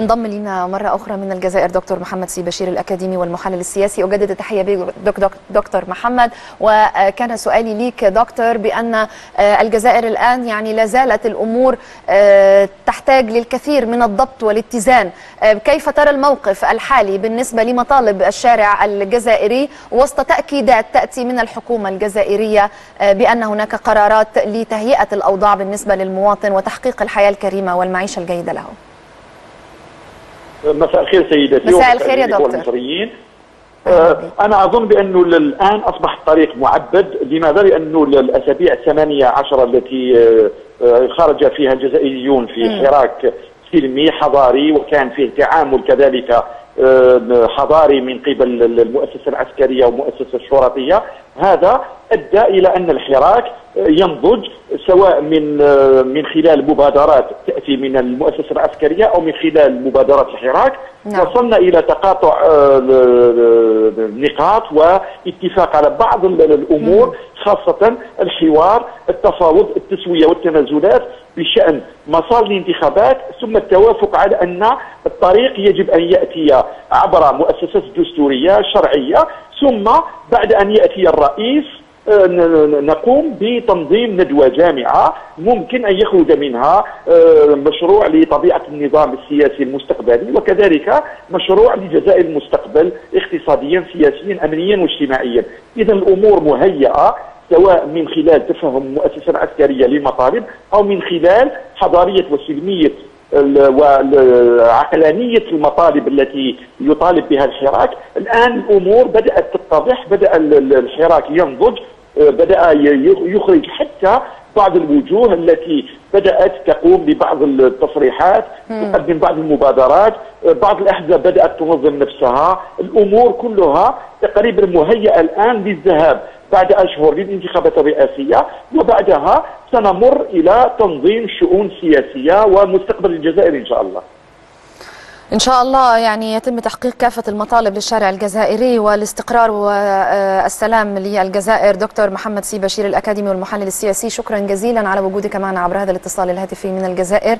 انضم لنا مرة أخرى من الجزائر دكتور محمد سي بشير الأكاديمي والمحلل السياسي. أجدد التحية بك دك دك دكتور محمد. وكان سؤالي ليك دكتور بأن الجزائر الآن يعني لا زالت الأمور تحتاج للكثير من الضبط والاتزان. كيف ترى الموقف الحالي بالنسبة لمطالب الشارع الجزائري وسط تأكيدات تأتي من الحكومة الجزائرية بأن هناك قرارات لتهيئة الأوضاع بالنسبة للمواطن وتحقيق الحياة الكريمة والمعيشة الجيدة له؟ مساء الخير سيدتي مساء الخير يا دكتور. المصريين. آه أنا أظن بأنه الان أصبح الطريق معبد لماذا؟ لأنه الاسابيع الثمانية عشر التي آه خرج فيها الجزائريون في. حراك سلمي حضاري وكان فيه تعامل كذلك آه حضاري من قبل المؤسسة العسكرية والمؤسسه الشرطية. هذا أدى إلى أن الحراك ينضج سواء من من خلال مبادرات تأتي من المؤسسة العسكرية أو من خلال مبادرات الحراك نعم. وصلنا إلى تقاطع نقاط واتفاق على بعض الأمور خاصة الحوار التفاوض التسوية والتنازلات بشأن مسار الانتخابات ثم التوافق على أن الطريق يجب أن يأتي عبر مؤسسات دستورية شرعية ثم بعد أن يأتي الرئيس نقوم بتنظيم ندوة جامعة ممكن أن يخرج منها مشروع لطبيعة النظام السياسي المستقبلي وكذلك مشروع لجزائر المستقبل اقتصاديا سياسيا أمنيا واجتماعيا. إذا الأمور مهيئة سواء من خلال تفهم المؤسسة العسكرية للمطالب أو من خلال حضارية وسلمية وعقلانية المطالب التي يطالب بها الحراك. الآن الأمور بدأت تتضح بدأ الحراك ينضج بدأ يخرج حتى بعض الوجوه التي بدأت تقوم ببعض التصريحات تقدم بعض المبادرات بعض الأحزاب بدأت تنظم نفسها. الأمور كلها تقريبا مهيئة الآن للذهاب بعد أشهر للانتخابات الرئاسية وبعدها سنمر إلى تنظيم شؤون سياسية ومستقبل الجزائر إن شاء الله. إن شاء الله يعني يتم تحقيق كافة المطالب للشارع الجزائري والاستقرار والسلام للجزائر. دكتور محمد سي بشير الأكاديمي والمحلل السياسي شكرا جزيلا على وجودك معنا عبر هذا الاتصال الهاتفي من الجزائر.